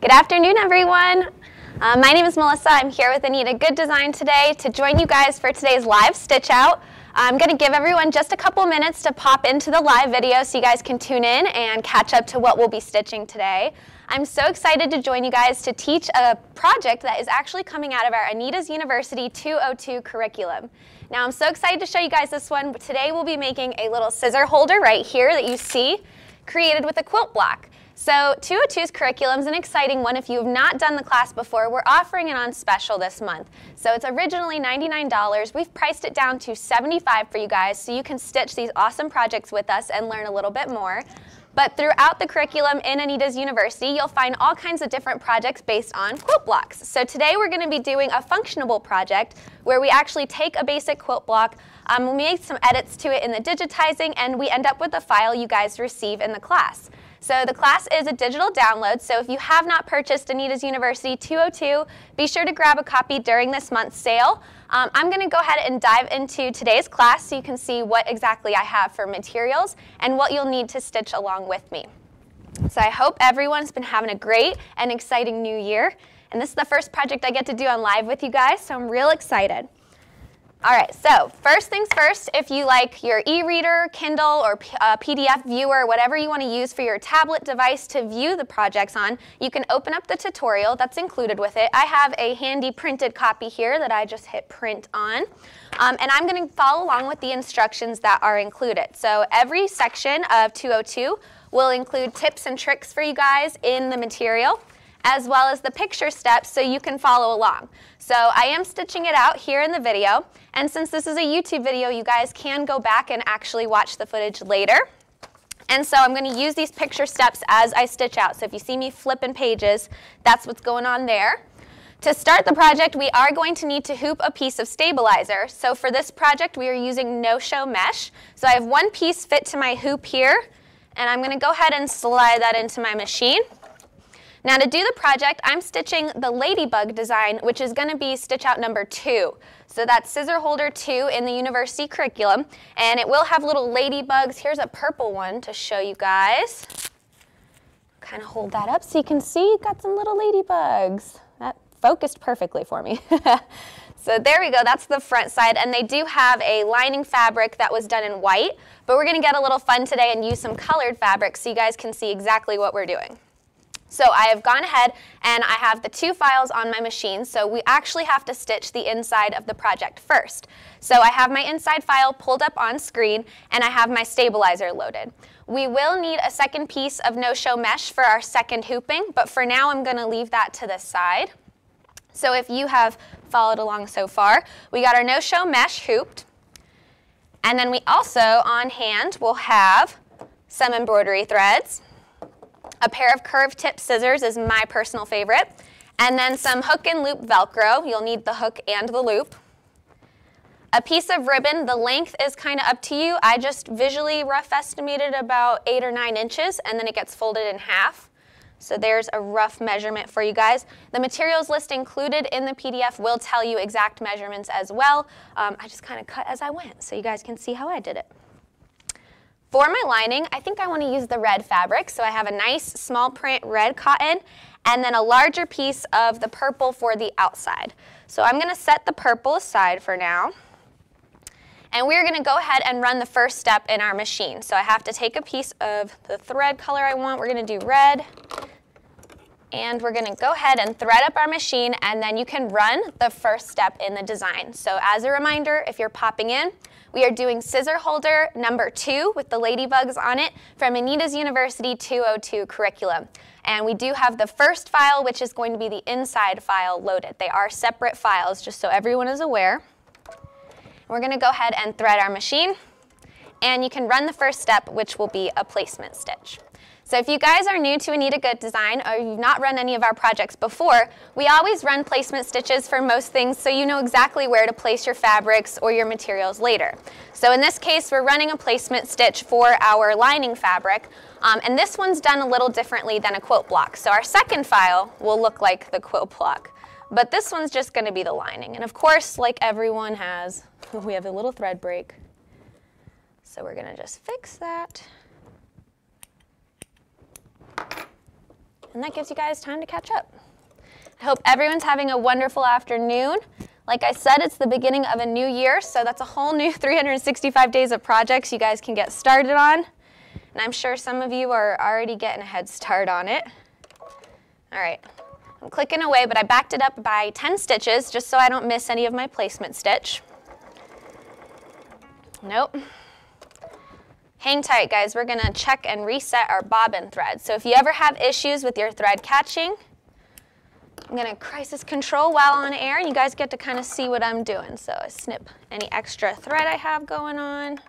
Good afternoon, everyone. Uh, my name is Melissa. I'm here with Anita Goodesign today to join you guys for today's live stitch out. I'm going to give everyone just a couple minutes to pop into the live video so you guys can tune in and catch up to what we'll be stitching today. I'm so excited to join you guys to teach a project that is actually coming out of our Anita's University 202 curriculum. Now I'm so excited to show you guys this one. Today we'll be making a little scissor holder right here that you see created with a quilt block. So 202's curriculum is an exciting one. If you have not done the class before, we're offering it on special this month. So it's originally $99. We've priced it down to $75 for you guys so you can stitch these awesome projects with us and learn a little bit more. But throughout the curriculum in Anita's University, you'll find all kinds of different projects based on quilt blocks. So today we're going to be doing a functionable project where we actually take a basic quilt block, um, we make some edits to it in the digitizing, and we end up with a file you guys receive in the class. So the class is a digital download, so if you have not purchased Anita's University 202, be sure to grab a copy during this month's sale. Um, I'm going to go ahead and dive into today's class so you can see what exactly I have for materials and what you'll need to stitch along with me. So I hope everyone's been having a great and exciting new year. And this is the first project I get to do on live with you guys, so I'm real excited. All right, so first things first, if you like your e-reader, Kindle, or uh, PDF viewer, whatever you want to use for your tablet device to view the projects on, you can open up the tutorial that's included with it. I have a handy printed copy here that I just hit print on. Um, and I'm going to follow along with the instructions that are included. So every section of 202 will include tips and tricks for you guys in the material as well as the picture steps so you can follow along. So I am stitching it out here in the video. And since this is a YouTube video, you guys can go back and actually watch the footage later. And so I'm going to use these picture steps as I stitch out. So if you see me flipping pages, that's what's going on there. To start the project, we are going to need to hoop a piece of stabilizer. So for this project, we are using no-show mesh. So I have one piece fit to my hoop here, and I'm going to go ahead and slide that into my machine. Now to do the project, I'm stitching the ladybug design, which is going to be stitch out number two. So that's scissor holder two in the university curriculum, and it will have little ladybugs. Here's a purple one to show you guys. Kind of hold that up so you can see, got some little ladybugs. That focused perfectly for me. So there we go, that's the front side. And they do have a lining fabric that was done in white, but we're gonna get a little fun today and use some colored fabric so you guys can see exactly what we're doing. So I have gone ahead and I have the two files on my machine, so we actually have to stitch the inside of the project first. So I have my inside file pulled up on screen and I have my stabilizer loaded. We will need a second piece of no-show mesh for our second hooping, but for now I'm gonna leave that to the side. So if you have followed along so far, we got our no-show mesh hooped, and then we also on hand will have some embroidery threads, a pair of curved tip scissors is my personal favorite. And then some hook and loop Velcro. You'll need the hook and the loop. A piece of ribbon, the length is kind of up to you. I just visually rough estimated about eight or nine inches and then it gets folded in half. So there's a rough measurement for you guys. The materials list included in the PDF will tell you exact measurements as well. Um, I just kind of cut as I went so you guys can see how I did it. For my lining, I think I want to use the red fabric. So I have a nice small print red cotton and then a larger piece of the purple for the outside. So I'm going to set the purple aside for now. And we're going to go ahead and run the first step in our machine. So I have to take a piece of the thread color I want. We're going to do red. And we're going to go ahead and thread up our machine and then you can run the first step in the design. So as a reminder, if you're popping in, we are doing scissor holder number two with the ladybugs on it from Anita's University 202 curriculum. And we do have the first file, which is going to be the inside file loaded. They are separate files, just so everyone is aware. We're going to go ahead and thread our machine. And you can run the first step, which will be a placement stitch. So if you guys are new to Anita Goodesign or you've not run any of our projects before, we always run placement stitches for most things so you know exactly where to place your fabrics or your materials later. So in this case, we're running a placement stitch for our lining fabric. Um, and this one's done a little differently than a quilt block. So our second file will look like the quilt block. But this one's just going to be the lining. And of course, like everyone has, we have a little thread break. So we're going to just fix that. And that gives you guys time to catch up. I hope everyone's having a wonderful afternoon. Like I said, it's the beginning of a new year, so that's a whole new 365 days of projects you guys can get started on. And I'm sure some of you are already getting a head start on it. All right, I'm clicking away, but I backed it up by 10 stitches just so I don't miss any of my placement stitch. Nope. Hang tight, guys. We're going to check and reset our bobbin thread. So if you ever have issues with your thread catching, I'm going to crisis control while on air, and you guys get to kind of see what I'm doing. So I snip any extra thread I have going on.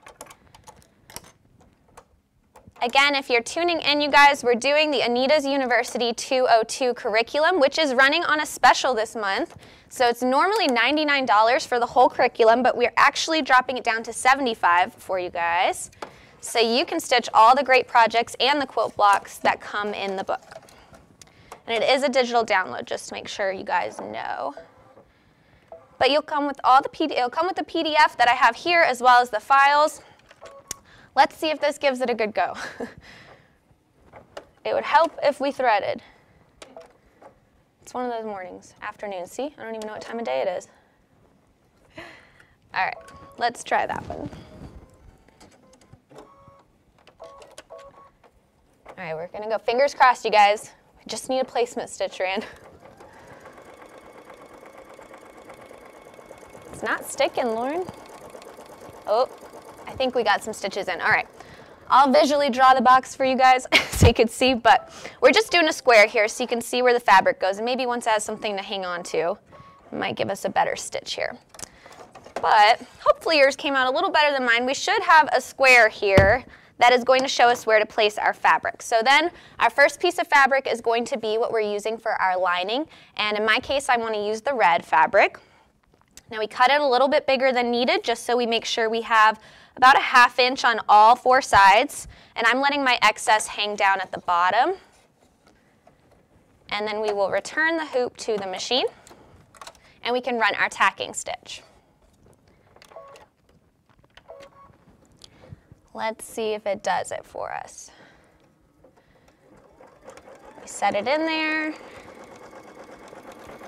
Again, if you're tuning in, you guys, we're doing the Anita's University 202 curriculum, which is running on a special this month. So it's normally $99 for the whole curriculum, but we're actually dropping it down to 75 for you guys. So you can stitch all the great projects and the quilt blocks that come in the book. And it is a digital download, just to make sure you guys know. But you'll come with all the PD it'll come with the PDF that I have here as well as the files. Let's see if this gives it a good go. it would help if we threaded. It's one of those mornings, afternoons. See, I don't even know what time of day it is. All right, let's try that one. All right, we're gonna go fingers crossed, you guys. We just need a placement stitch, Rand. It's not sticking, Lauren. Oh, I think we got some stitches in. All right. I'll visually draw the box for you guys so you can see, but we're just doing a square here so you can see where the fabric goes. And maybe once it has something to hang on to, it might give us a better stitch here. But hopefully yours came out a little better than mine. We should have a square here that is going to show us where to place our fabric. So then our first piece of fabric is going to be what we're using for our lining. And in my case, I want to use the red fabric. Now we cut it a little bit bigger than needed just so we make sure we have about a half inch on all four sides. And I'm letting my excess hang down at the bottom. And then we will return the hoop to the machine and we can run our tacking stitch. Let's see if it does it for us. We set it in there.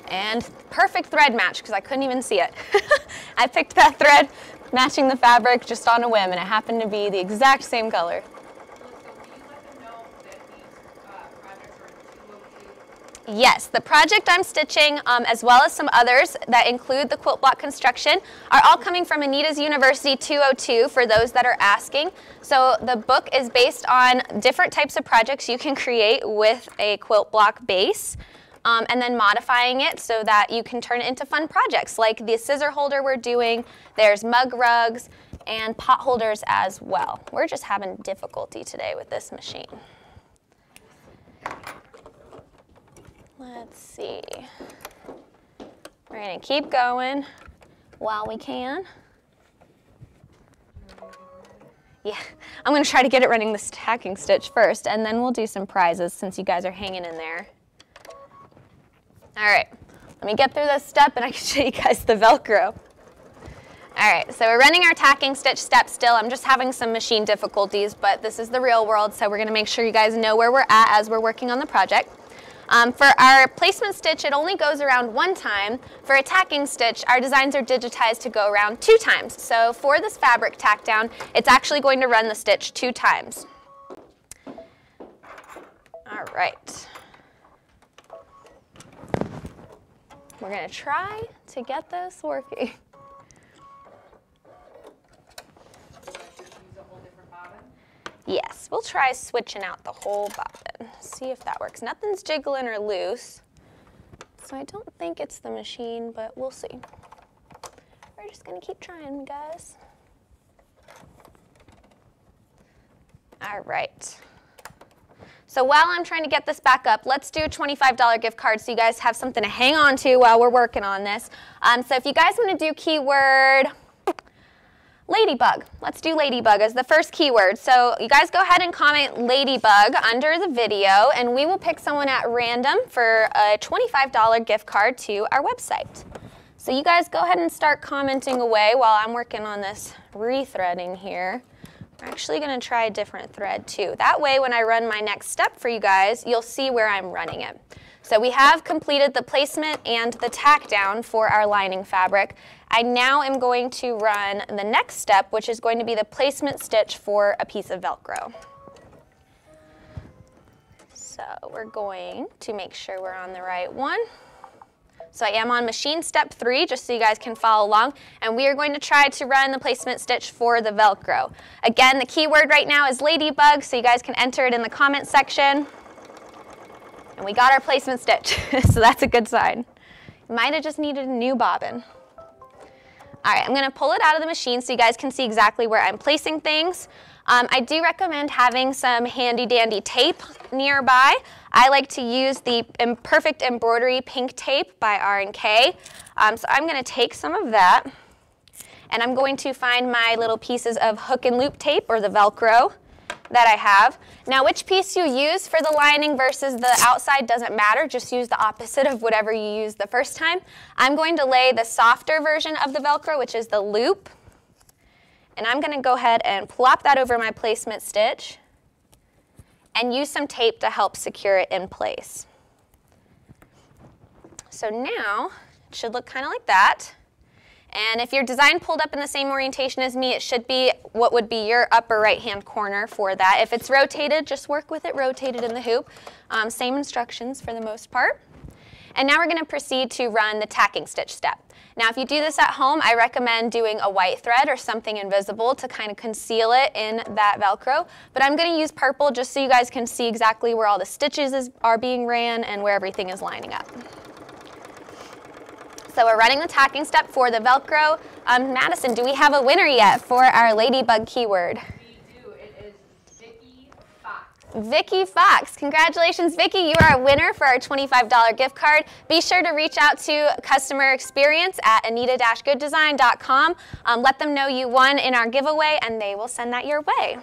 And perfect thread match because I couldn't even see it. I picked that thread matching the fabric just on a whim and it happened to be the exact same color. Yes, the project I'm stitching, um, as well as some others that include the quilt block construction, are all coming from Anita's University 202 for those that are asking. So the book is based on different types of projects you can create with a quilt block base. Um, and then modifying it so that you can turn it into fun projects like the scissor holder we're doing, there's mug rugs, and pot holders as well. We're just having difficulty today with this machine. Let's see. We're to keep going while we can. Yeah, I'm to try to get it running the tacking stitch first, and then we'll do some prizes since you guys are hanging in there. All right, let me get through this step and I can show you guys the Velcro. All right, so we're running our tacking stitch step still. I'm just having some machine difficulties, but this is the real world, so we're gonna make sure you guys know where we're at as we're working on the project. Um, for our placement stitch, it only goes around one time. For a tacking stitch, our designs are digitized to go around two times. So for this fabric tack down, it's actually going to run the stitch two times. All right. We're gonna try to get this working. Yes, we'll try switching out the whole bobbin. See if that works. Nothing's jiggling or loose. So I don't think it's the machine, but we'll see. We're just gonna keep trying, guys. All right. So while I'm trying to get this back up, let's do a $25 gift card so you guys have something to hang on to while we're working on this. Um, so if you guys want to do keyword Ladybug. Let's do ladybug as the first keyword. So you guys go ahead and comment ladybug under the video and we will pick someone at random for a $25 gift card to our website. So you guys go ahead and start commenting away while I'm working on this rethreading here. I'm actually gonna try a different thread too. That way when I run my next step for you guys, you'll see where I'm running it. So we have completed the placement and the tack down for our lining fabric. I now am going to run the next step, which is going to be the placement stitch for a piece of Velcro. So we're going to make sure we're on the right one. So I am on machine step three, just so you guys can follow along. And we are going to try to run the placement stitch for the Velcro. Again, the keyword right now is ladybug, so you guys can enter it in the comment section. And we got our placement stitch, so that's a good sign. Might have just needed a new bobbin. All right, I'm gonna pull it out of the machine so you guys can see exactly where I'm placing things. Um, I do recommend having some handy dandy tape nearby. I like to use the Perfect Embroidery Pink Tape by R&K. Um, so I'm gonna take some of that and I'm going to find my little pieces of hook and loop tape or the Velcro that I have. Now which piece you use for the lining versus the outside doesn't matter, just use the opposite of whatever you used the first time. I'm going to lay the softer version of the Velcro, which is the loop, and I'm gonna go ahead and plop that over my placement stitch and use some tape to help secure it in place. So now, it should look kind of like that. And if your design pulled up in the same orientation as me, it should be what would be your upper right-hand corner for that. If it's rotated, just work with it rotated in the hoop. Um, same instructions for the most part. And now we're gonna proceed to run the tacking stitch step. Now if you do this at home, I recommend doing a white thread or something invisible to kind of conceal it in that Velcro. But I'm gonna use purple just so you guys can see exactly where all the stitches is, are being ran and where everything is lining up. So we're running the tacking step for the Velcro. Um, Madison, do we have a winner yet for our ladybug keyword? We do. It is Vicky Fox. Vicky Fox. Congratulations, Vicky. You are a winner for our $25 gift card. Be sure to reach out to customer experience at anita-gooddesign.com. Um, let them know you won in our giveaway, and they will send that your way.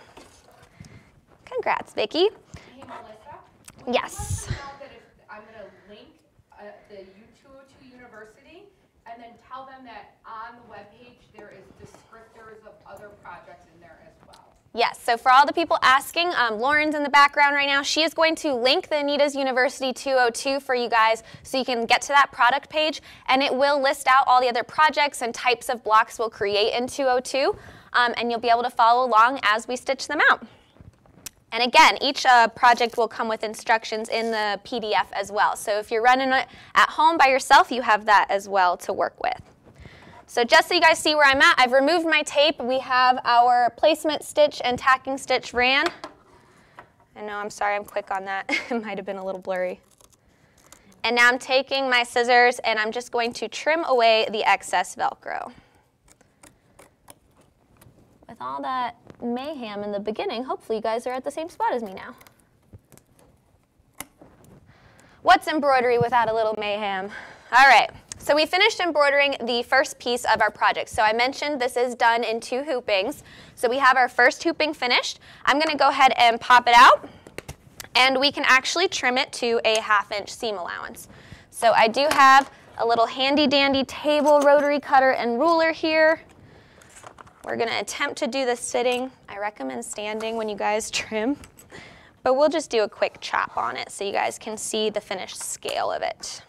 Congrats, Vicky. Hey, Melissa. would Yes. You like to know that if I'm going to link uh, the U202 University and then tell them that on the webpage there is descriptors of other projects in there as well. Yes, so for all the people asking, um, Lauren's in the background right now. She is going to link the Anita's University 202 for you guys so you can get to that product page and it will list out all the other projects and types of blocks we'll create in 202 um, and you'll be able to follow along as we stitch them out. And again, each uh, project will come with instructions in the PDF as well. So if you're running it at home by yourself, you have that as well to work with. So just so you guys see where I'm at, I've removed my tape. We have our placement stitch and tacking stitch ran. I know, I'm sorry, I'm quick on that. it might have been a little blurry. And now I'm taking my scissors and I'm just going to trim away the excess Velcro. With all that mayhem in the beginning, hopefully you guys are at the same spot as me now. What's embroidery without a little mayhem? All right, so we finished embroidering the first piece of our project. So I mentioned this is done in two hoopings. So we have our first hooping finished. I'm gonna go ahead and pop it out and we can actually trim it to a half inch seam allowance. So I do have a little handy dandy table rotary cutter and ruler here. We're gonna attempt to do this sitting. I recommend standing when you guys trim, but we'll just do a quick chop on it so you guys can see the finished scale of it.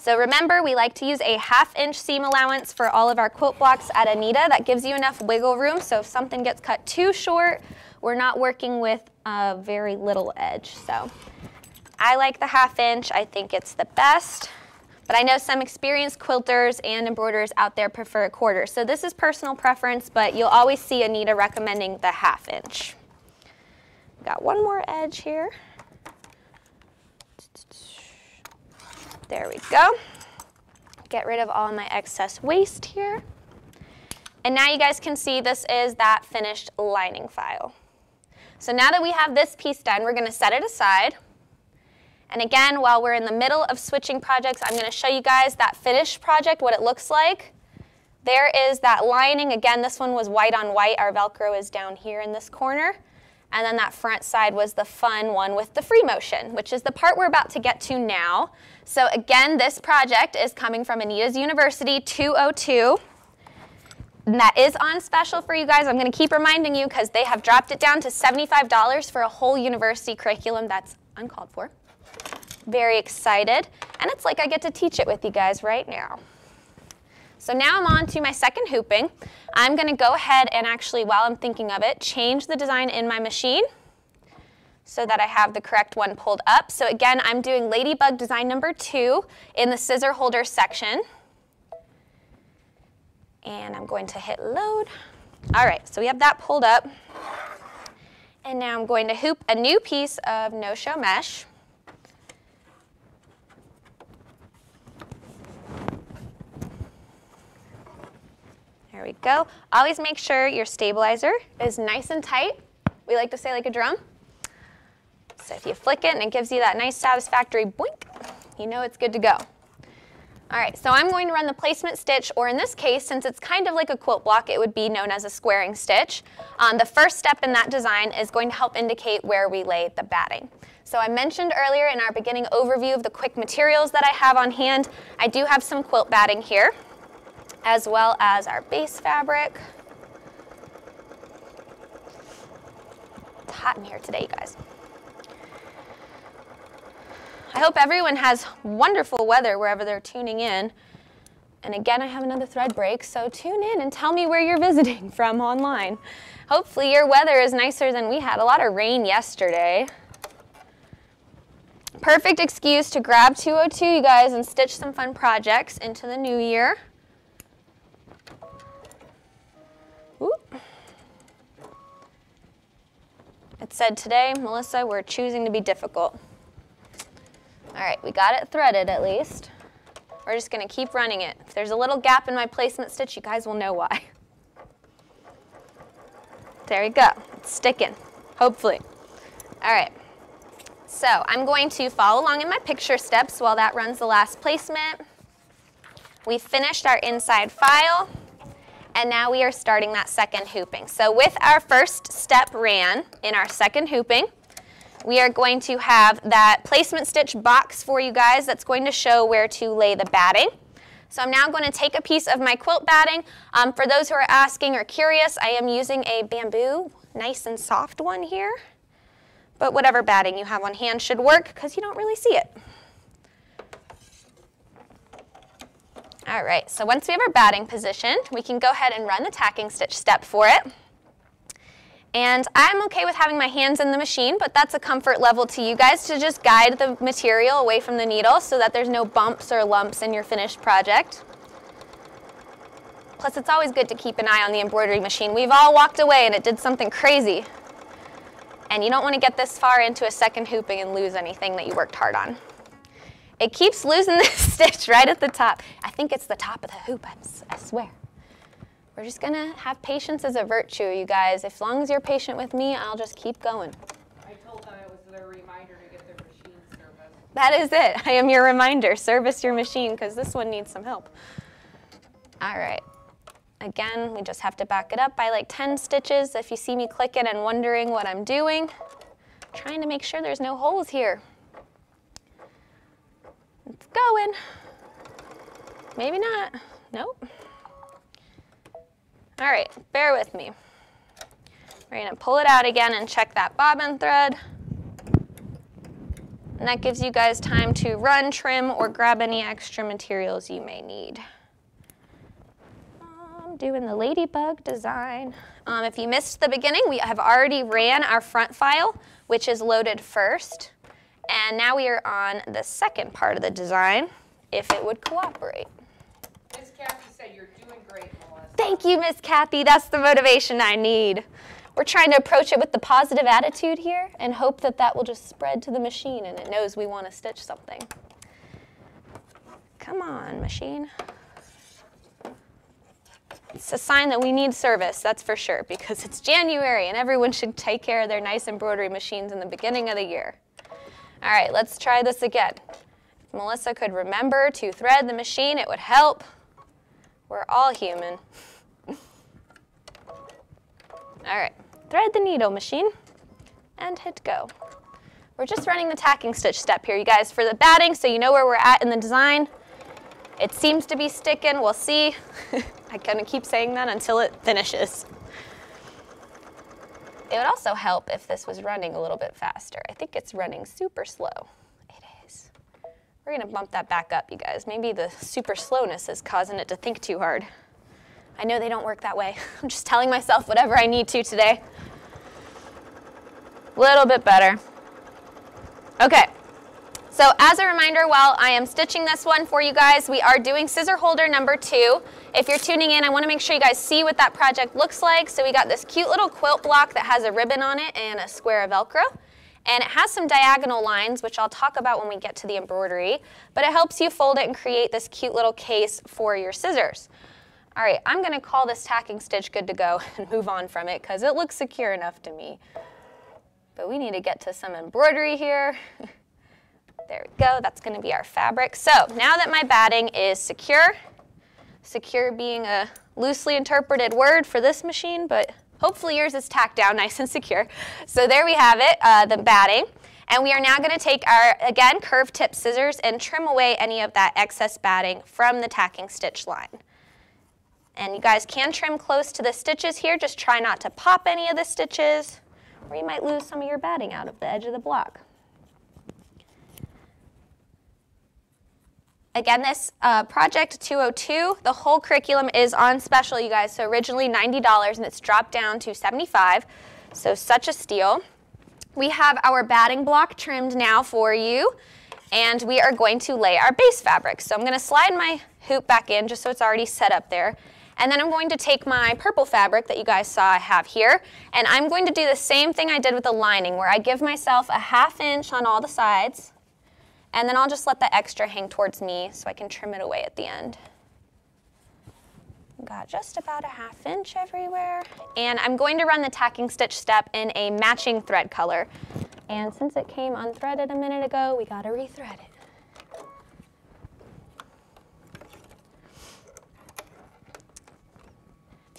So remember, we like to use a half inch seam allowance for all of our quilt blocks at Anita. That gives you enough wiggle room, so if something gets cut too short, we're not working with a very little edge. So I like the half inch, I think it's the best. But I know some experienced quilters and embroiderers out there prefer a quarter. So this is personal preference, but you'll always see Anita recommending the half inch. Got one more edge here. There we go. Get rid of all my excess waste here. And now you guys can see this is that finished lining file. So now that we have this piece done, we're gonna set it aside. And again, while we're in the middle of switching projects, I'm gonna show you guys that finished project, what it looks like. There is that lining. Again, this one was white on white. Our Velcro is down here in this corner. And then that front side was the fun one with the free motion, which is the part we're about to get to now. So again, this project is coming from Anita's University 202. And that is on special for you guys. I'm going to keep reminding you because they have dropped it down to $75 for a whole university curriculum that's uncalled for. Very excited. And it's like I get to teach it with you guys right now. So now I'm on to my second hooping. I'm going to go ahead and actually, while I'm thinking of it, change the design in my machine so that I have the correct one pulled up. So again, I'm doing Ladybug design number two in the scissor holder section. And I'm going to hit load. All right, so we have that pulled up. And now I'm going to hoop a new piece of no-show mesh. There we go. Always make sure your stabilizer is nice and tight. We like to say like a drum. So if you flick it and it gives you that nice satisfactory boink, you know it's good to go. All right, so I'm going to run the placement stitch, or in this case, since it's kind of like a quilt block, it would be known as a squaring stitch. Um, the first step in that design is going to help indicate where we lay the batting. So I mentioned earlier in our beginning overview of the quick materials that I have on hand, I do have some quilt batting here, as well as our base fabric. It's hot in here today, you guys. I hope everyone has wonderful weather wherever they're tuning in. And again, I have another thread break, so tune in and tell me where you're visiting from online. Hopefully your weather is nicer than we had. A lot of rain yesterday. Perfect excuse to grab 202, you guys, and stitch some fun projects into the new year. It said today, Melissa, we're choosing to be difficult. All right, we got it threaded at least. We're just gonna keep running it. If there's a little gap in my placement stitch, you guys will know why. There we go, it's sticking, hopefully. All right, so I'm going to follow along in my picture steps while that runs the last placement. We finished our inside file, and now we are starting that second hooping. So with our first step ran in our second hooping, we are going to have that placement stitch box for you guys that's going to show where to lay the batting. So I'm now going to take a piece of my quilt batting. Um, for those who are asking or curious, I am using a bamboo, nice and soft one here. But whatever batting you have on hand should work because you don't really see it. All right, so once we have our batting positioned, we can go ahead and run the tacking stitch step for it. And I'm okay with having my hands in the machine, but that's a comfort level to you guys to just guide the material away from the needle so that there's no bumps or lumps in your finished project. Plus, it's always good to keep an eye on the embroidery machine. We've all walked away and it did something crazy. And you don't want to get this far into a second hooping and lose anything that you worked hard on. It keeps losing this stitch right at the top. I think it's the top of the hoop, I swear. We're just gonna have patience as a virtue, you guys. As long as you're patient with me, I'll just keep going. I told them it was their reminder to get their machine serviced. That is it. I am your reminder. Service your machine because this one needs some help. All right. Again, we just have to back it up by like 10 stitches. If you see me clicking and wondering what I'm doing, trying to make sure there's no holes here. It's going. Maybe not. Nope. All right, bear with me. We're gonna pull it out again and check that bobbin thread. And that gives you guys time to run, trim, or grab any extra materials you may need. I'm doing the ladybug design. Um, if you missed the beginning, we have already ran our front file, which is loaded first. And now we are on the second part of the design, if it would cooperate. Miss Kathy said you're doing great, Thank you, Miss Kathy. That's the motivation I need. We're trying to approach it with the positive attitude here and hope that that will just spread to the machine and it knows we want to stitch something. Come on, machine. It's a sign that we need service, that's for sure, because it's January and everyone should take care of their nice embroidery machines in the beginning of the year. All right, let's try this again. If Melissa could remember to thread the machine, it would help. We're all human. All right, thread the needle machine and hit go. We're just running the tacking stitch step here, you guys, for the batting so you know where we're at in the design. It seems to be sticking, we'll see. I'm gonna keep saying that until it finishes. It would also help if this was running a little bit faster. I think it's running super slow. We're gonna bump that back up, you guys. Maybe the super slowness is causing it to think too hard. I know they don't work that way. I'm just telling myself whatever I need to today. Little bit better. Okay. So as a reminder, while I am stitching this one for you guys, we are doing scissor holder number two. If you're tuning in, I want to make sure you guys see what that project looks like. So we got this cute little quilt block that has a ribbon on it and a square of Velcro. And it has some diagonal lines, which I'll talk about when we get to the embroidery, but it helps you fold it and create this cute little case for your scissors. All right, I'm gonna call this tacking stitch good to go and move on from it because it looks secure enough to me. But we need to get to some embroidery here. there we go, that's gonna be our fabric. So now that my batting is secure, secure being a loosely interpreted word for this machine, but hopefully yours is tacked down nice and secure. So there we have it, uh, the batting. And we are now gonna take our, again, curved tip scissors and trim away any of that excess batting from the tacking stitch line. And you guys can trim close to the stitches here, just try not to pop any of the stitches, or you might lose some of your batting out of the edge of the block. Again, this uh, Project 202, the whole curriculum is on special, you guys. So originally $90 and it's dropped down to 75 So such a steal. We have our batting block trimmed now for you. And we are going to lay our base fabric. So I'm going to slide my hoop back in just so it's already set up there. And then I'm going to take my purple fabric that you guys saw I have here, and I'm going to do the same thing I did with the lining, where I give myself a half inch on all the sides, and then I'll just let the extra hang towards me so I can trim it away at the end. Got just about a half inch everywhere. And I'm going to run the tacking stitch step in a matching thread color. And since it came unthreaded a minute ago, we gotta rethread it.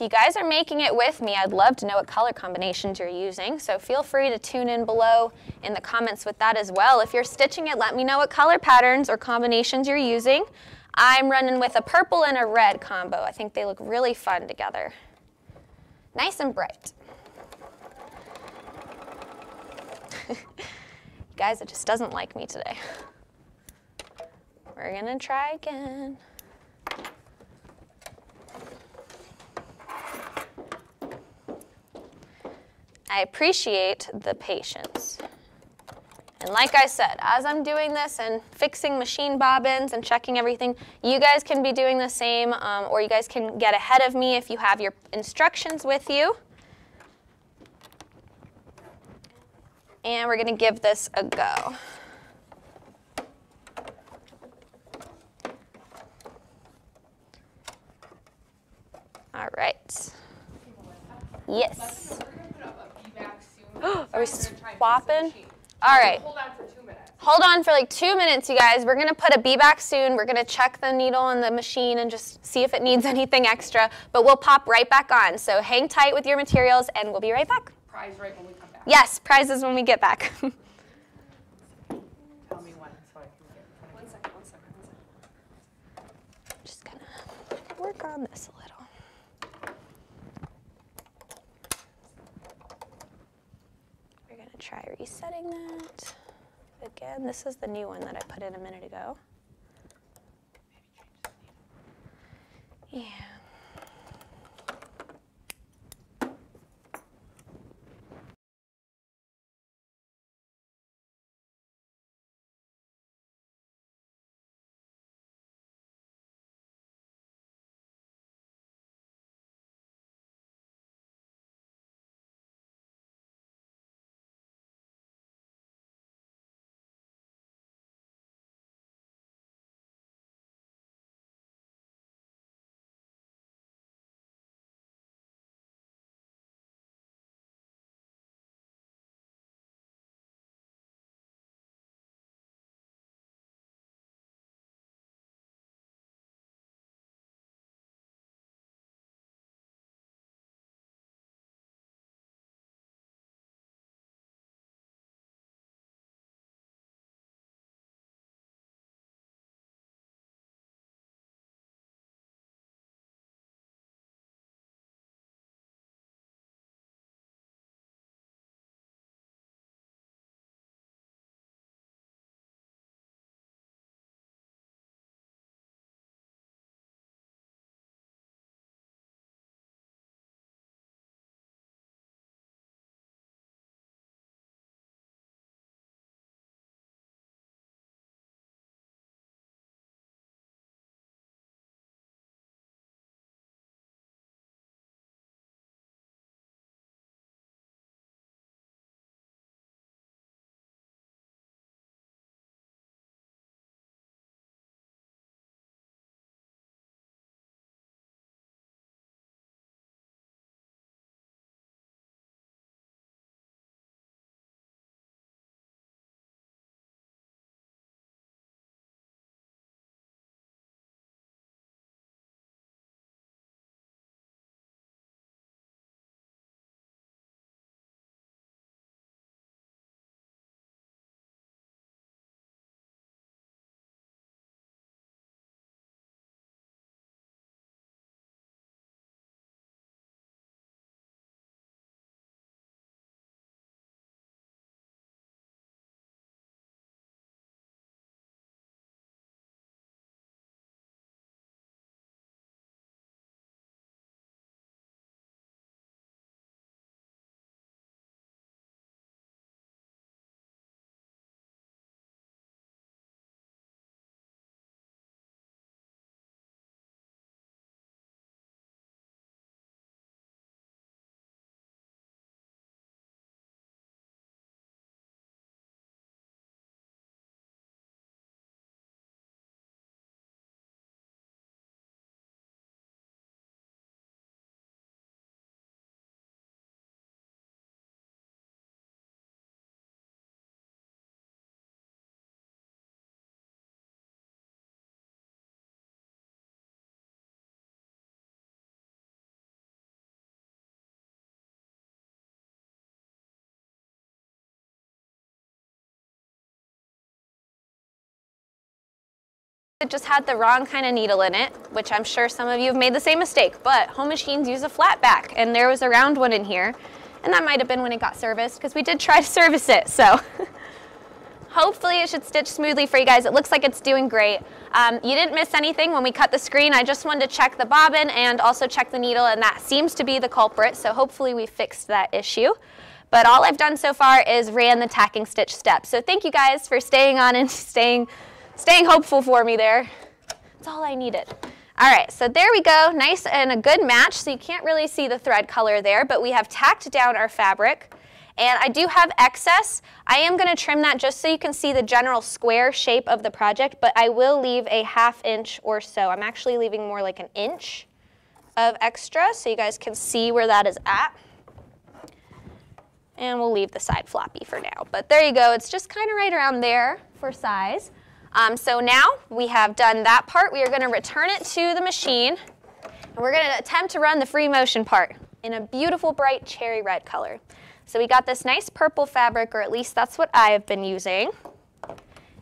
If you guys are making it with me, I'd love to know what color combinations you're using, so feel free to tune in below in the comments with that as well. If you're stitching it, let me know what color patterns or combinations you're using. I'm running with a purple and a red combo. I think they look really fun together. Nice and bright. Guys, it just doesn't like me today. We're gonna try again. I appreciate the patience. And like I said, as I'm doing this and fixing machine bobbins and checking everything, you guys can be doing the same, um, or you guys can get ahead of me if you have your instructions with you. And we're gonna give this a go. All right. Yes. Are we swapping? All right. Hold on for two minutes. Hold on for like two minutes, you guys. We're gonna put a bee back soon. We're gonna check the needle and the machine and just see if it needs anything extra, but we'll pop right back on. So hang tight with your materials and we'll be right back. Prize right when we come back. Yes, prizes when we get back. Tell me when, so I can get. One second, one second, one second. just gonna work on this a little. We're gonna try resetting that. Again, this is the new one that I put in a minute ago. Yeah. It just had the wrong kind of needle in it, which I'm sure some of you have made the same mistake, but home machines use a flat back and there was a round one in here. And that might have been when it got serviced because we did try to service it. So hopefully it should stitch smoothly for you guys. It looks like it's doing great. Um, you didn't miss anything when we cut the screen. I just wanted to check the bobbin and also check the needle and that seems to be the culprit. So hopefully we fixed that issue. But all I've done so far is ran the tacking stitch step. So thank you guys for staying on and staying, staying hopeful for me there. That's all I needed. All right, so there we go, nice and a good match. So you can't really see the thread color there, but we have tacked down our fabric. And I do have excess. I am gonna trim that just so you can see the general square shape of the project, but I will leave a half inch or so. I'm actually leaving more like an inch of extra so you guys can see where that is at. And we'll leave the side floppy for now. But there you go, it's just kind of right around there for size. Um, so now we have done that part. We are gonna return it to the machine and we're gonna attempt to run the free motion part in a beautiful bright cherry red color. So we got this nice purple fabric, or at least that's what I have been using.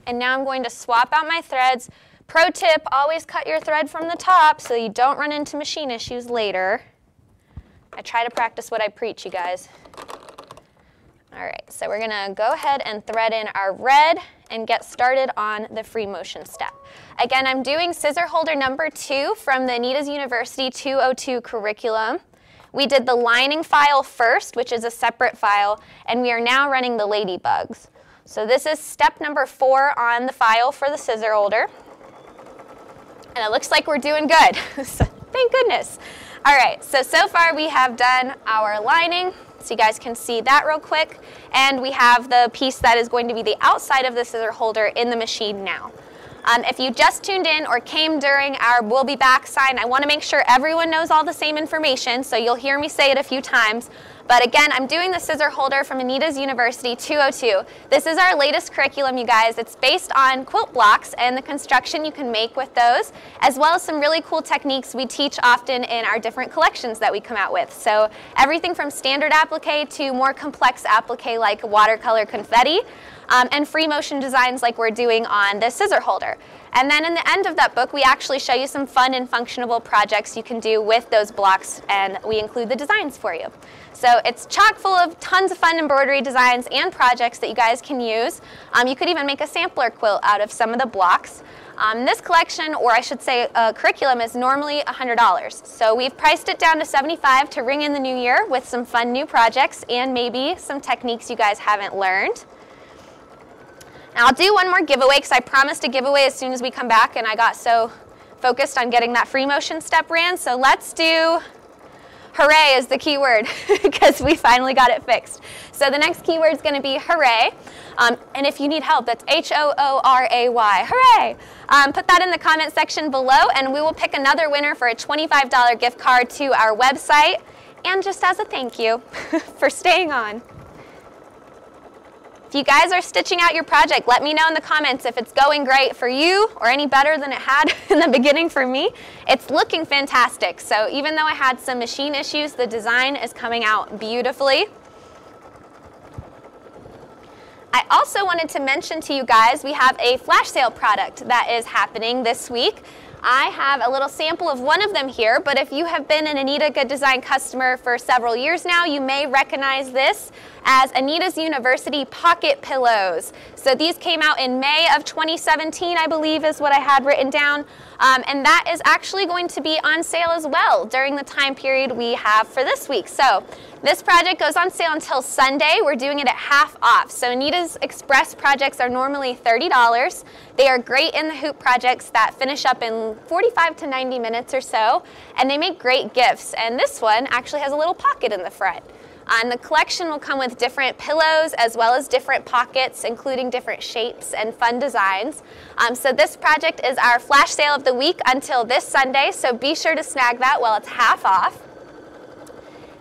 And now I'm going to swap out my threads. Pro tip, always cut your thread from the top so you don't run into machine issues later. I try to practice what I preach, you guys. All right, so we're gonna go ahead and thread in our red and get started on the free motion step. Again, I'm doing scissor holder number two from the Anita's University 202 curriculum. We did the lining file first, which is a separate file, and we are now running the ladybugs. So this is step number four on the file for the scissor holder. And it looks like we're doing good. thank goodness. All right, so, so far we have done our lining, so you guys can see that real quick. And we have the piece that is going to be the outside of the scissor holder in the machine now. Um, if you just tuned in or came during our we'll be back sign, I want to make sure everyone knows all the same information, so you'll hear me say it a few times. But again, I'm doing the scissor holder from Anita's University 202. This is our latest curriculum, you guys. It's based on quilt blocks and the construction you can make with those, as well as some really cool techniques we teach often in our different collections that we come out with. So everything from standard applique to more complex applique like watercolor confetti, um, and free motion designs like we're doing on the scissor holder. And then in the end of that book, we actually show you some fun and functionable projects you can do with those blocks, and we include the designs for you. So it's chock full of tons of fun embroidery designs and projects that you guys can use. Um, you could even make a sampler quilt out of some of the blocks. Um, this collection, or I should say uh, curriculum, is normally $100. So we've priced it down to 75 to ring in the new year with some fun new projects and maybe some techniques you guys haven't learned. Now I'll do one more giveaway because I promised a giveaway as soon as we come back and I got so focused on getting that free motion step ran. So let's do Hooray is the key word because we finally got it fixed. So the next keyword is going to be hooray. Um, and if you need help, that's H-O-O-R-A-Y. Hooray! Um, put that in the comment section below and we will pick another winner for a $25 gift card to our website and just as a thank you for staying on. If you guys are stitching out your project, let me know in the comments if it's going great for you or any better than it had in the beginning for me. It's looking fantastic. So even though I had some machine issues, the design is coming out beautifully. I also wanted to mention to you guys, we have a flash sale product that is happening this week. I have a little sample of one of them here, but if you have been an Anita Goodesign customer for several years now, you may recognize this as Anita's University Pocket Pillows. So these came out in May of 2017, I believe is what I had written down. Um, and that is actually going to be on sale as well during the time period we have for this week. So this project goes on sale until Sunday. We're doing it at half off. So Anita's Express projects are normally $30. They are great in the hoop projects that finish up in 45 to 90 minutes or so, and they make great gifts. And this one actually has a little pocket in the front. And the collection will come with different pillows as well as different pockets, including different shapes and fun designs. Um, so this project is our flash sale of the week until this Sunday, so be sure to snag that while it's half off.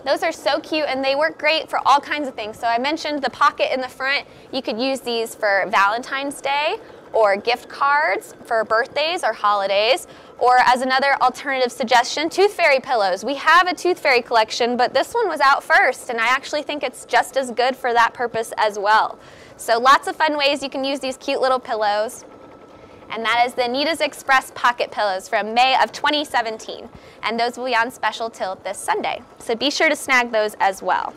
Those are so cute and they work great for all kinds of things. So I mentioned the pocket in the front. You could use these for Valentine's Day or gift cards for birthdays or holidays. Or as another alternative suggestion, tooth fairy pillows. We have a tooth fairy collection, but this one was out first, and I actually think it's just as good for that purpose as well. So lots of fun ways you can use these cute little pillows. And that is the Anita's Express Pocket Pillows from May of 2017. And those will be on special till this Sunday. So be sure to snag those as well.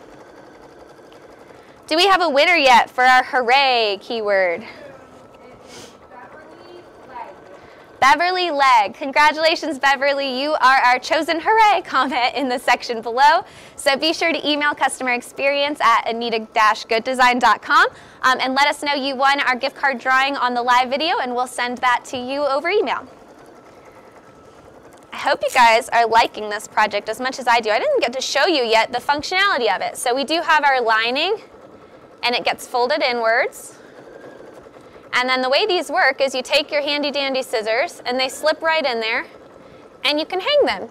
Do we have a winner yet for our hooray keyword? Beverly Legg. Congratulations, Beverly. You are our chosen hooray comment in the section below. So be sure to email customer experience at anitagoodesign.com um, and let us know you won our gift card drawing on the live video and we'll send that to you over email. I hope you guys are liking this project as much as I do. I didn't get to show you yet the functionality of it. So we do have our lining and it gets folded inwards. And then the way these work is you take your handy dandy scissors and they slip right in there and you can hang them.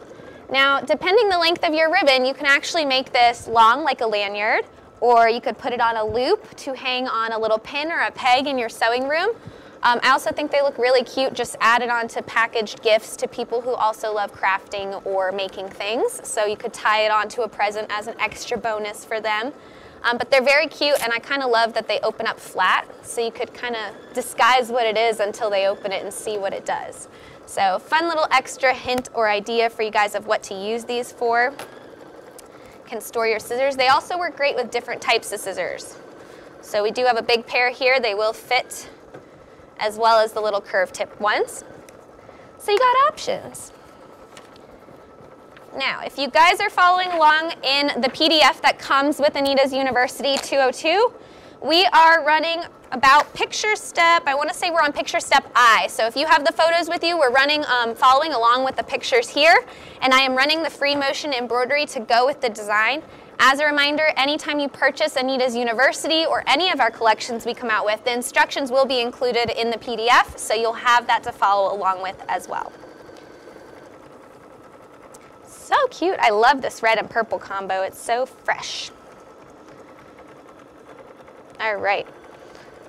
Now, depending the length of your ribbon, you can actually make this long like a lanyard or you could put it on a loop to hang on a little pin or a peg in your sewing room. Um, I also think they look really cute just added on to packaged gifts to people who also love crafting or making things. So you could tie it onto a present as an extra bonus for them. Um, but they're very cute and I kind of love that they open up flat so you could kind of disguise what it is until they open it and see what it does. So fun little extra hint or idea for you guys of what to use these for. Can store your scissors. They also work great with different types of scissors. So we do have a big pair here. They will fit as well as the little curved tip ones. So you got options. Now, if you guys are following along in the PDF that comes with Anita's University 202, we are running about picture step, I want to say we're on picture step I. So if you have the photos with you, we're running, um, following along with the pictures here. And I am running the free motion embroidery to go with the design. As a reminder, anytime you purchase Anita's University or any of our collections we come out with, the instructions will be included in the PDF, so you'll have that to follow along with as well. So cute. I love this red and purple combo. It's so fresh. All right.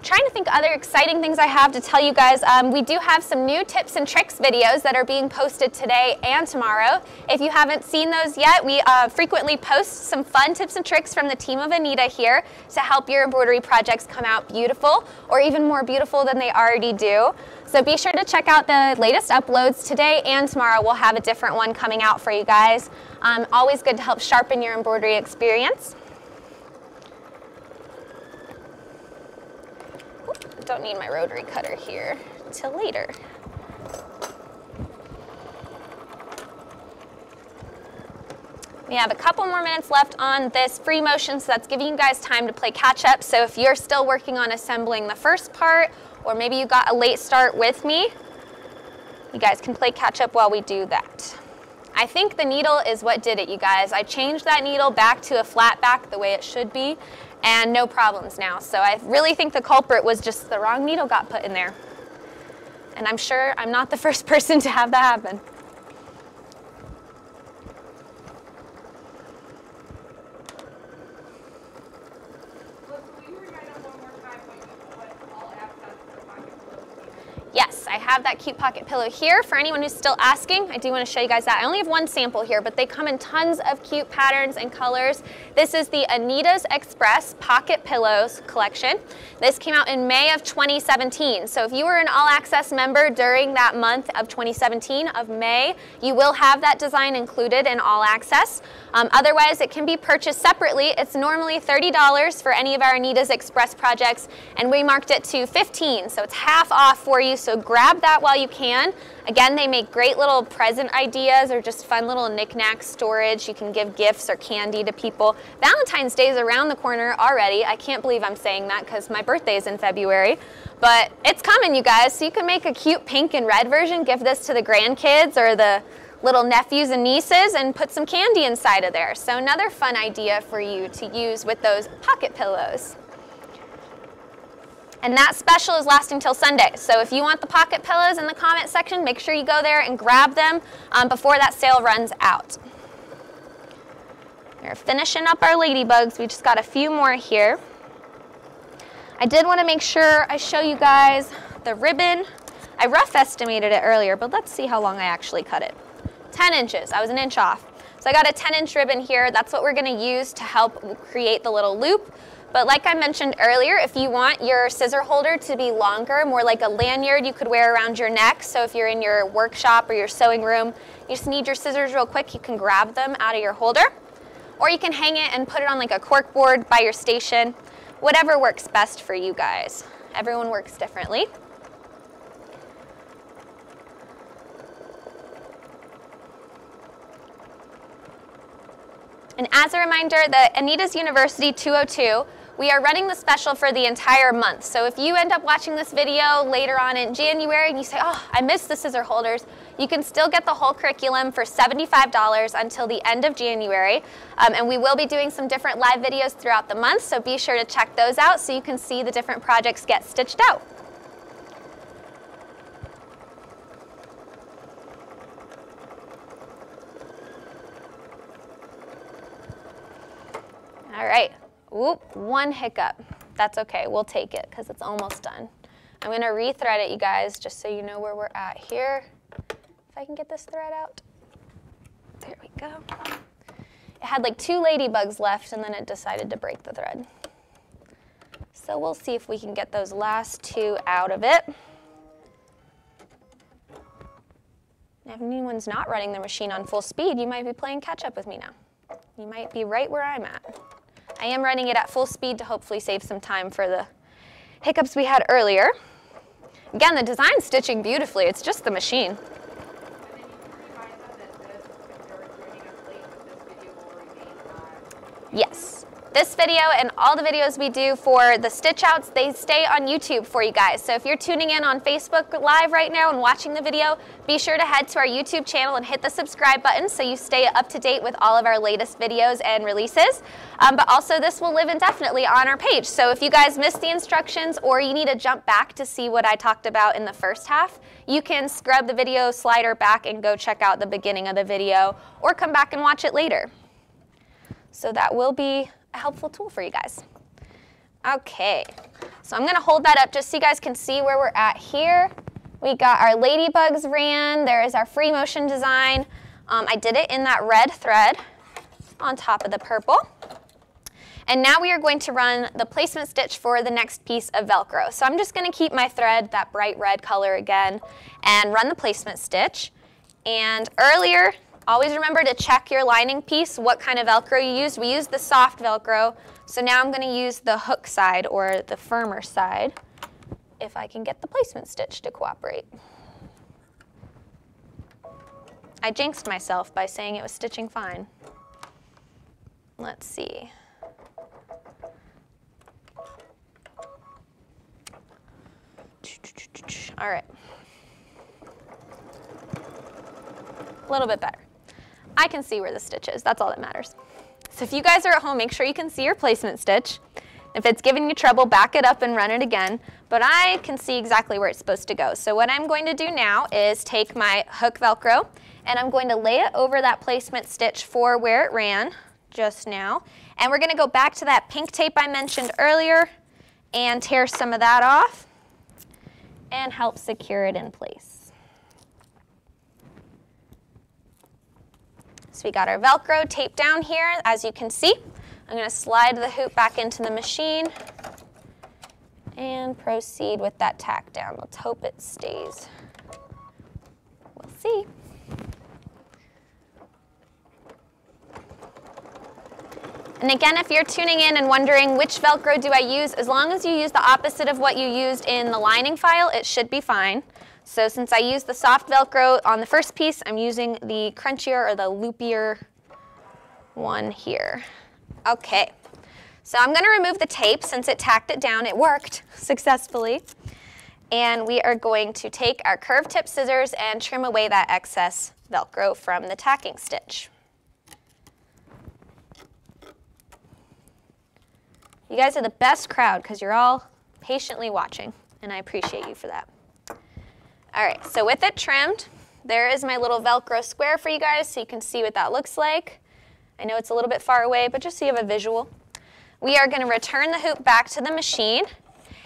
Trying to think other exciting things I have to tell you guys. Um, we do have some new tips and tricks videos that are being posted today and tomorrow. If you haven't seen those yet, we uh, frequently post some fun tips and tricks from the team of Anita here to help your embroidery projects come out beautiful or even more beautiful than they already do. So be sure to check out the latest uploads today and tomorrow. We'll have a different one coming out for you guys. Um, always good to help sharpen your embroidery experience. Don't need my rotary cutter here till later. We have a couple more minutes left on this free motion, so that's giving you guys time to play catch up. So if you're still working on assembling the first part or maybe you got a late start with me, you guys can play catch up while we do that. I think the needle is what did it, you guys. I changed that needle back to a flat back the way it should be, and no problems now. So I really think the culprit was just the wrong needle got put in there. And I'm sure I'm not the first person to have that happen. Yes, I have that cute pocket pillow here. For anyone who's still asking, I do want to show you guys that. I only have one sample here, but they come in tons of cute patterns and colors. This is the Anita's Express Pocket Pillows collection. This came out in May of 2017. So if you were an All Access member during that month of 2017 of May, you will have that design included in All Access. Um, otherwise, it can be purchased separately. It's normally $30 for any of our Anita's Express projects, and we marked it to 15, so it's half off for you so grab that while you can. Again, they make great little present ideas or just fun little knickknack storage. You can give gifts or candy to people. Valentine's Day is around the corner already. I can't believe I'm saying that because my birthday is in February. But it's coming, you guys. So you can make a cute pink and red version, give this to the grandkids or the little nephews and nieces and put some candy inside of there. So another fun idea for you to use with those pocket pillows. And that special is lasting till Sunday. So if you want the pocket pillows in the comment section, make sure you go there and grab them um, before that sale runs out. We're finishing up our ladybugs. We just got a few more here. I did want to make sure I show you guys the ribbon. I rough estimated it earlier, but let's see how long I actually cut it. 10 inches. I was an inch off. So I got a 10 inch ribbon here. That's what we're going to use to help create the little loop. But like I mentioned earlier, if you want your scissor holder to be longer, more like a lanyard you could wear around your neck, so if you're in your workshop or your sewing room, you just need your scissors real quick, you can grab them out of your holder. Or you can hang it and put it on like a cork board by your station, whatever works best for you guys. Everyone works differently. And as a reminder, the Anita's University 202, we are running the special for the entire month. So if you end up watching this video later on in January and you say, oh, I missed the scissor holders, you can still get the whole curriculum for $75 until the end of January. Um, and we will be doing some different live videos throughout the month, so be sure to check those out so you can see the different projects get stitched out. All right, Whoop, one hiccup. That's okay, we'll take it because it's almost done. I'm gonna rethread it, you guys, just so you know where we're at here. If I can get this thread out. There we go. It had like two ladybugs left and then it decided to break the thread. So we'll see if we can get those last two out of it. If anyone's not running the machine on full speed, you might be playing catch up with me now. You might be right where I'm at. I am running it at full speed to hopefully save some time for the hiccups we had earlier. Again, the design's stitching beautifully. It's just the machine. Yes. This video and all the videos we do for the stitch outs, they stay on YouTube for you guys. So if you're tuning in on Facebook Live right now and watching the video, be sure to head to our YouTube channel and hit the subscribe button so you stay up to date with all of our latest videos and releases. Um, but also this will live indefinitely on our page. So if you guys missed the instructions or you need to jump back to see what I talked about in the first half, you can scrub the video slider back and go check out the beginning of the video or come back and watch it later. So that will be a helpful tool for you guys. Okay, so I'm gonna hold that up just so you guys can see where we're at here. We got our ladybugs ran, there is our free motion design. Um, I did it in that red thread on top of the purple. And now we are going to run the placement stitch for the next piece of Velcro. So I'm just gonna keep my thread that bright red color again and run the placement stitch. And earlier Always remember to check your lining piece, what kind of Velcro you used. We used the soft Velcro, so now I'm going to use the hook side or the firmer side if I can get the placement stitch to cooperate. I jinxed myself by saying it was stitching fine. Let's see. All right. A little bit better. I can see where the stitch is. That's all that matters. So if you guys are at home, make sure you can see your placement stitch. If it's giving you trouble, back it up and run it again. But I can see exactly where it's supposed to go. So what I'm going to do now is take my hook Velcro and I'm going to lay it over that placement stitch for where it ran just now. And we're going to go back to that pink tape I mentioned earlier and tear some of that off and help secure it in place. We got our Velcro taped down here, as you can see. I'm going to slide the hoop back into the machine and proceed with that tack down. Let's hope it stays. We'll see. And again, if you're tuning in and wondering which Velcro do I use, as long as you use the opposite of what you used in the lining file, it should be fine. So since I used the soft Velcro on the first piece, I'm using the crunchier or the loopier one here. Okay, so I'm gonna remove the tape since it tacked it down. It worked successfully. And we are going to take our curved tip scissors and trim away that excess Velcro from the tacking stitch. You guys are the best crowd because you're all patiently watching, and I appreciate you for that. All right, so with it trimmed, there is my little Velcro square for you guys so you can see what that looks like. I know it's a little bit far away, but just so you have a visual. We are gonna return the hoop back to the machine,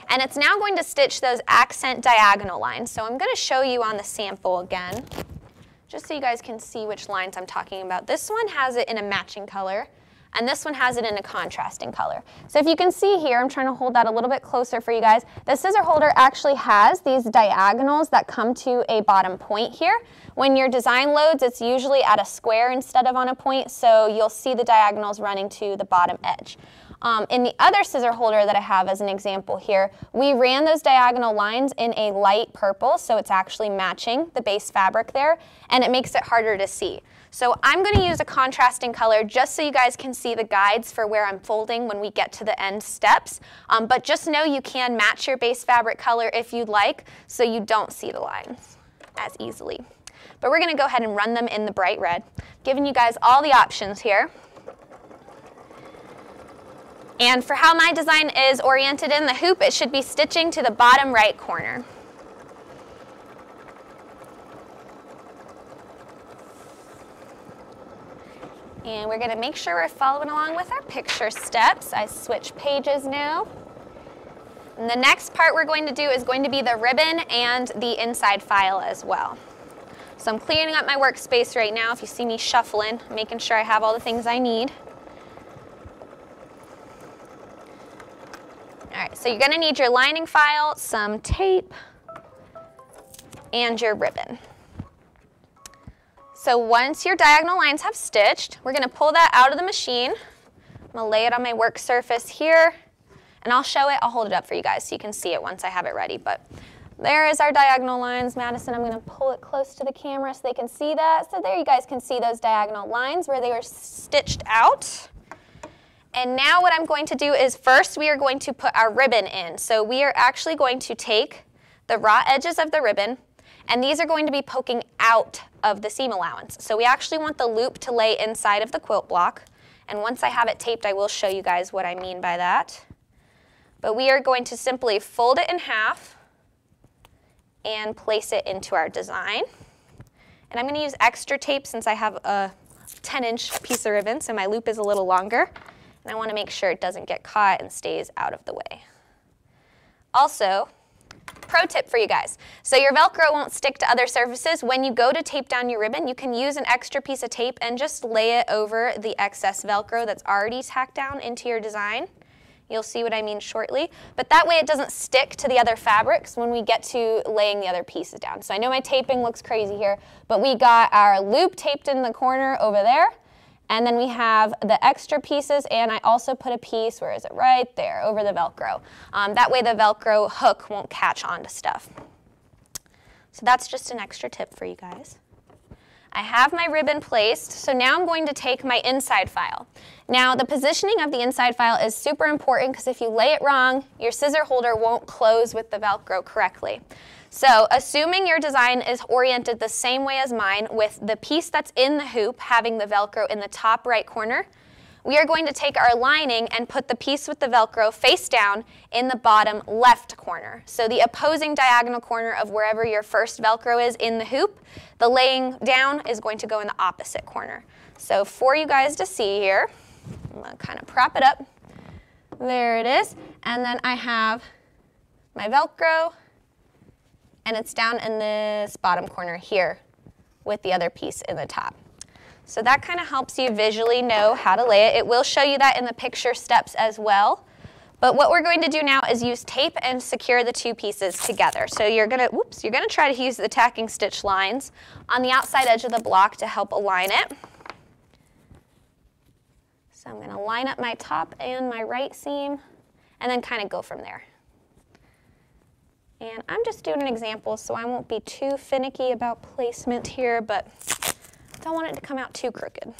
and it's now going to stitch those accent diagonal lines. So I'm gonna show you on the sample again, just so you guys can see which lines I'm talking about. This one has it in a matching color. And this one has it in a contrasting color. So if you can see here, I'm trying to hold that a little bit closer for you guys. The scissor holder actually has these diagonals that come to a bottom point here. When your design loads, it's usually at a square instead of on a point, so you'll see the diagonals running to the bottom edge. Um, in the other scissor holder that I have as an example here, we ran those diagonal lines in a light purple, so it's actually matching the base fabric there, and it makes it harder to see. So I'm going to use a contrasting color just so you guys can see the guides for where I'm folding when we get to the end steps. Um, but just know you can match your base fabric color if you'd like so you don't see the lines as easily. But we're going to go ahead and run them in the bright red, giving you guys all the options here. And for how my design is oriented in the hoop, it should be stitching to the bottom right corner. And we're gonna make sure we're following along with our picture steps. I switch pages now. And the next part we're going to do is going to be the ribbon and the inside file as well. So I'm cleaning up my workspace right now. If you see me shuffling, making sure I have all the things I need. All right, so you're gonna need your lining file, some tape, and your ribbon. So once your diagonal lines have stitched, we're gonna pull that out of the machine. I'm gonna lay it on my work surface here, and I'll show it, I'll hold it up for you guys so you can see it once I have it ready. But there is our diagonal lines. Madison, I'm gonna pull it close to the camera so they can see that. So there you guys can see those diagonal lines where they were stitched out. And now what I'm going to do is first we are going to put our ribbon in. So we are actually going to take the raw edges of the ribbon, and these are going to be poking out of the seam allowance. So we actually want the loop to lay inside of the quilt block. And once I have it taped, I will show you guys what I mean by that. But we are going to simply fold it in half and place it into our design. And I'm going to use extra tape since I have a 10 inch piece of ribbon, so my loop is a little longer. And I want to make sure it doesn't get caught and stays out of the way. Also, Pro tip for you guys. So your Velcro won't stick to other surfaces. When you go to tape down your ribbon, you can use an extra piece of tape and just lay it over the excess Velcro that's already tacked down into your design. You'll see what I mean shortly. But that way it doesn't stick to the other fabrics when we get to laying the other pieces down. So I know my taping looks crazy here, but we got our loop taped in the corner over there. And then we have the extra pieces, and I also put a piece, where is it, right there, over the Velcro. Um, that way the Velcro hook won't catch onto stuff. So that's just an extra tip for you guys. I have my ribbon placed, so now I'm going to take my inside file. Now the positioning of the inside file is super important because if you lay it wrong, your scissor holder won't close with the Velcro correctly. So assuming your design is oriented the same way as mine with the piece that's in the hoop having the Velcro in the top right corner, we are going to take our lining and put the piece with the Velcro face down in the bottom left corner. So the opposing diagonal corner of wherever your first Velcro is in the hoop, the laying down is going to go in the opposite corner. So for you guys to see here, I'm gonna kind of prop it up. There it is. And then I have my Velcro and it's down in this bottom corner here with the other piece in the top. So that kind of helps you visually know how to lay it. It will show you that in the picture steps as well. But what we're going to do now is use tape and secure the two pieces together. So you're gonna, whoops, you're gonna try to use the tacking stitch lines on the outside edge of the block to help align it. So I'm gonna line up my top and my right seam and then kind of go from there. And I'm just doing an example, so I won't be too finicky about placement here, but don't want it to come out too crooked.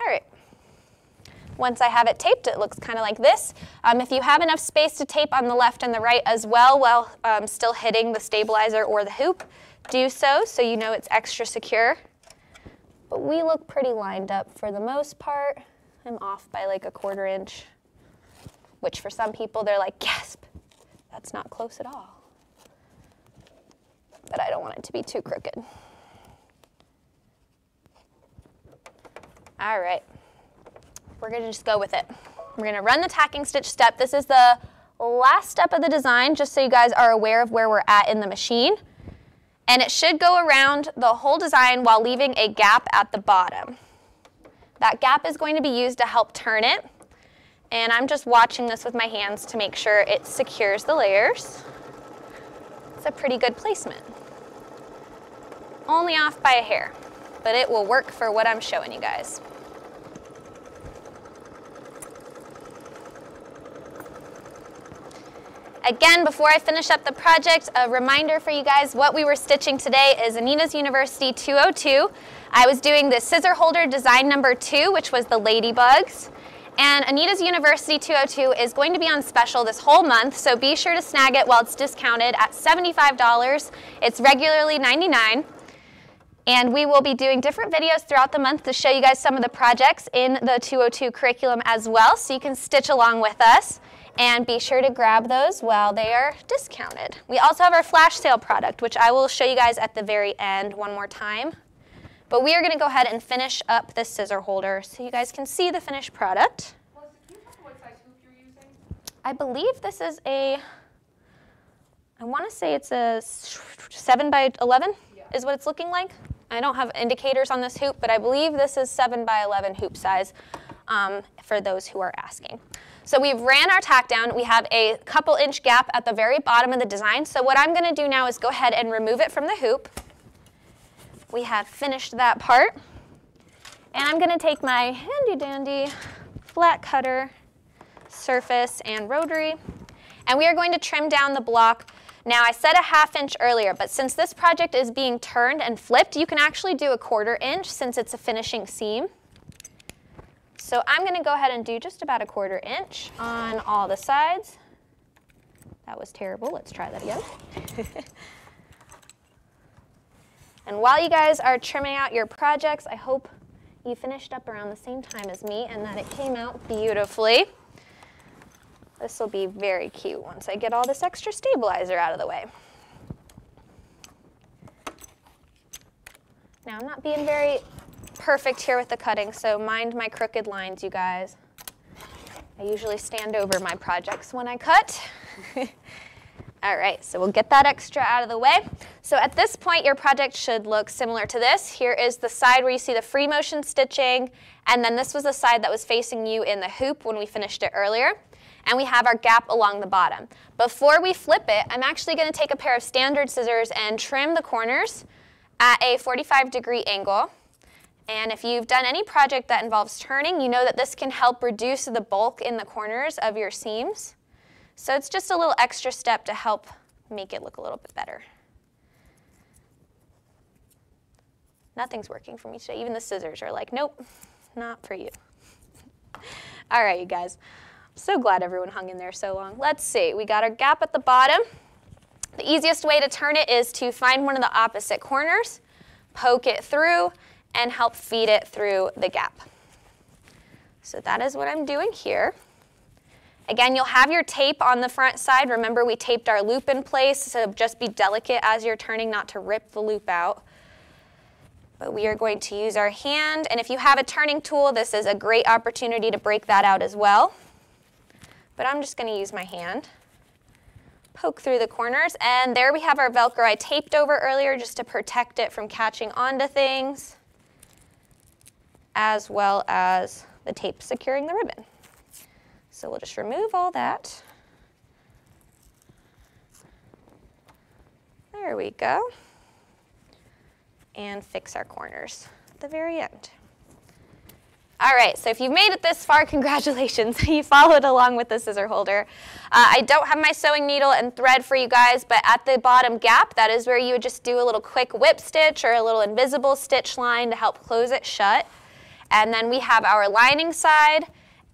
All right. Once I have it taped, it looks kind of like this. Um, if you have enough space to tape on the left and the right as well while um, still hitting the stabilizer or the hoop, do so so you know it's extra secure. But we look pretty lined up for the most part. I'm off by like a quarter inch, which for some people they're like, gasp, that's not close at all. But I don't want it to be too crooked. All right, we're gonna just go with it. We're gonna run the tacking stitch step. This is the last step of the design, just so you guys are aware of where we're at in the machine. And it should go around the whole design while leaving a gap at the bottom. That gap is going to be used to help turn it. And I'm just watching this with my hands to make sure it secures the layers. It's a pretty good placement. Only off by a hair, but it will work for what I'm showing you guys. Again, before I finish up the project, a reminder for you guys, what we were stitching today is Anita's University 202. I was doing the scissor holder design number two, which was the ladybugs. And Anita's University 202 is going to be on special this whole month, so be sure to snag it while it's discounted at $75. It's regularly 99. And we will be doing different videos throughout the month to show you guys some of the projects in the 202 curriculum as well, so you can stitch along with us. And be sure to grab those while they are discounted. We also have our flash sale product, which I will show you guys at the very end one more time. But we are going to go ahead and finish up this scissor holder so you guys can see the finished product. Melissa, can you tell me what size hoop you're using? I believe this is a, I want to say it's a 7 by 11 Yeah. is what it's looking like. I don't have indicators on this hoop, but I believe this is 7 by 11 hoop size um, for those who are asking. So we've ran our tack down. We have a couple inch gap at the very bottom of the design. So what I'm going to do now is go ahead and remove it from the hoop. We have finished that part. And I'm going to take my handy dandy flat cutter, surface, and rotary, and we are going to trim down the block. Now I said a half inch earlier, but since this project is being turned and flipped, you can actually do a quarter inch since it's a finishing seam. So I'm going to go ahead and do just about a quarter inch on all the sides. That was terrible. Let's try that again. and while you guys are trimming out your projects, I hope you finished up around the same time as me and that it came out beautifully. This will be very cute once I get all this extra stabilizer out of the way. Now I'm not being very perfect here with the cutting, so mind my crooked lines, you guys. I usually stand over my projects when I cut. All right, so we'll get that extra out of the way. So at this point, your project should look similar to this. Here is the side where you see the free motion stitching, and then this was the side that was facing you in the hoop when we finished it earlier. And we have our gap along the bottom. Before we flip it, I'm actually gonna take a pair of standard scissors and trim the corners at a 45 degree angle. And if you've done any project that involves turning, you know that this can help reduce the bulk in the corners of your seams. So it's just a little extra step to help make it look a little bit better. Nothing's working for me today. Even the scissors are like, nope, not for you. All right, you guys. I'm so glad everyone hung in there so long. Let's see. We got our gap at the bottom. The easiest way to turn it is to find one of the opposite corners, poke it through, and help feed it through the gap. So that is what I'm doing here. Again, you'll have your tape on the front side. Remember, we taped our loop in place, so just be delicate as you're turning not to rip the loop out. But we are going to use our hand, and if you have a turning tool, this is a great opportunity to break that out as well. But I'm just going to use my hand. Poke through the corners, and there we have our Velcro I taped over earlier just to protect it from catching onto things, as well as the tape securing the ribbon. So we'll just remove all that. There we go. And fix our corners at the very end. All right, so if you've made it this far, congratulations. you followed along with the scissor holder. Uh, I don't have my sewing needle and thread for you guys, but at the bottom gap, that is where you would just do a little quick whip stitch or a little invisible stitch line to help close it shut. And then we have our lining side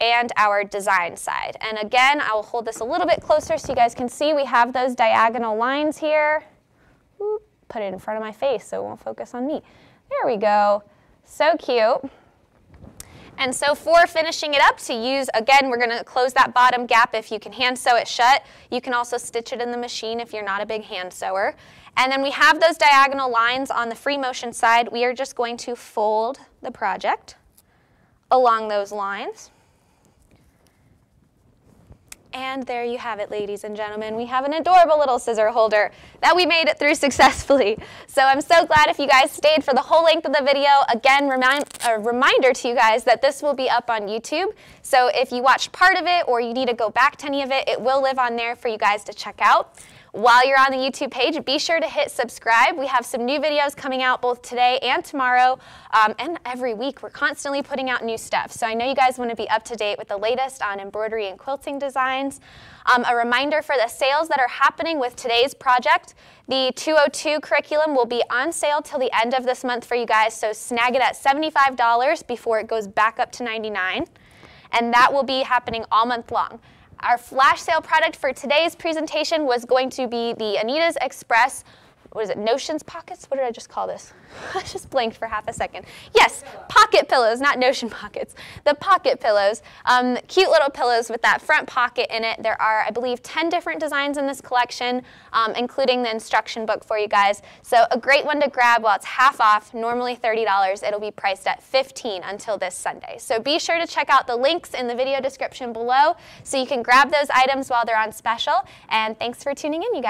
and our design side. And again, I will hold this a little bit closer so you guys can see we have those diagonal lines here. Put it in front of my face so it won't focus on me. There we go. So cute. And so for finishing it up to use, again, we're going to close that bottom gap if you can hand sew it shut. You can also stitch it in the machine if you're not a big hand sewer. And then we have those diagonal lines on the free motion side. We are just going to fold the project along those lines. And there you have it, ladies and gentlemen. We have an adorable little scissor holder that we made it through successfully. So I'm so glad if you guys stayed for the whole length of the video. Again, remind, a reminder to you guys that this will be up on YouTube. So if you watched part of it or you need to go back to any of it, it will live on there for you guys to check out. While you're on the YouTube page, be sure to hit subscribe. We have some new videos coming out both today and tomorrow um, and every week. We're constantly putting out new stuff. So I know you guys want to be up to date with the latest on embroidery and quilting designs. Um, a reminder for the sales that are happening with today's project, the 202 curriculum will be on sale till the end of this month for you guys. So snag it at $75 before it goes back up to 99 and that will be happening all month long. Our flash sale product for today's presentation was going to be the Anita's Express what is it, Notions pockets? What did I just call this? I just blanked for half a second. Yes, pocket pillows, not Notion pockets. The pocket pillows, um, cute little pillows with that front pocket in it. There are, I believe, 10 different designs in this collection, um, including the instruction book for you guys. So a great one to grab while it's half off, normally $30. It'll be priced at 15 until this Sunday. So be sure to check out the links in the video description below so you can grab those items while they're on special. And thanks for tuning in, you guys.